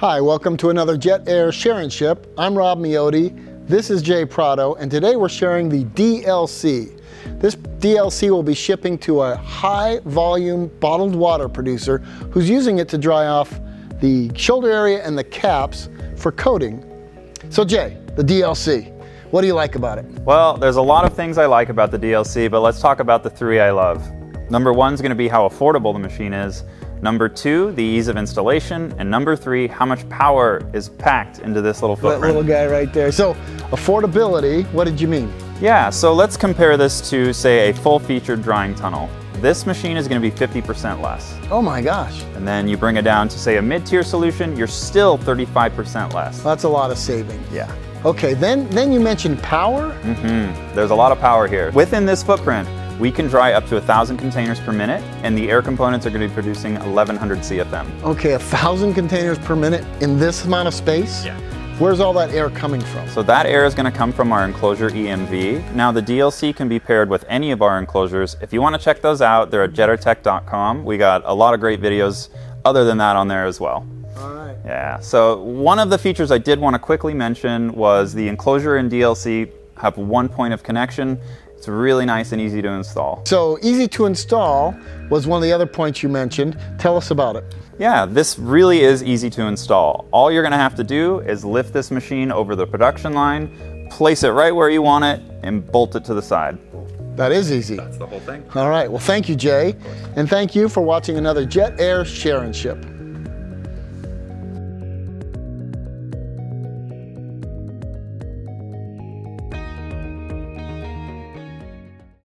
Hi, welcome to another JetAir sharing ship. I'm Rob Miotti. This is Jay Prado, and today we're sharing the DL-C. This DL-C will be shipping to a high volume bottled water producer who's using it to dry off the shoulder area and the caps for coding. So Jay, the DL-C, what do you like about it? Well, there's a lot of things I like about the DL-C, but let's talk about the three I love. Number one is going to be how affordable the machine is. Number two, the ease of installation. And number three, how much power is packed into this little footprint. That little guy right there. So, affordability, what did you mean? Yeah, so let's compare this to, say, a full-featured drying tunnel. This machine is going to be 50% less. Oh my gosh. And then you bring it down to, say, a mid-tier solution, you're still 35% less. That's a lot of saving. Yeah. Okay, then, then you mentioned power. Mm-hmm. There's a lot of power here. Within this footprint, we can dry up to 1,000 containers per minute, and the air components are going to be producing 1,100 CFM. Okay, 1,000 containers per minute in this amount of space? Yeah. Where's all that air coming from? So that air is going to come from our enclosure EMV. Now the DL-C can be paired with any of our enclosures. If you want to check those out, they're at jetairtech.com. We got a lot of great videos other than that on there as well. All right. Yeah, so one of the features I did want to quickly mention was the enclosure and DL-C have one point of connection. It's really nice and easy to install. So easy to install was one of the other points you mentioned. Tell us about it. Yeah, this really is easy to install. All you're gonna have to do is lift this machine over the production line, place it right where you want it, and bolt it to the side. That is easy. That's the whole thing. All right, well thank you Jay, and thank you for watching another JetAir Sharing Ship.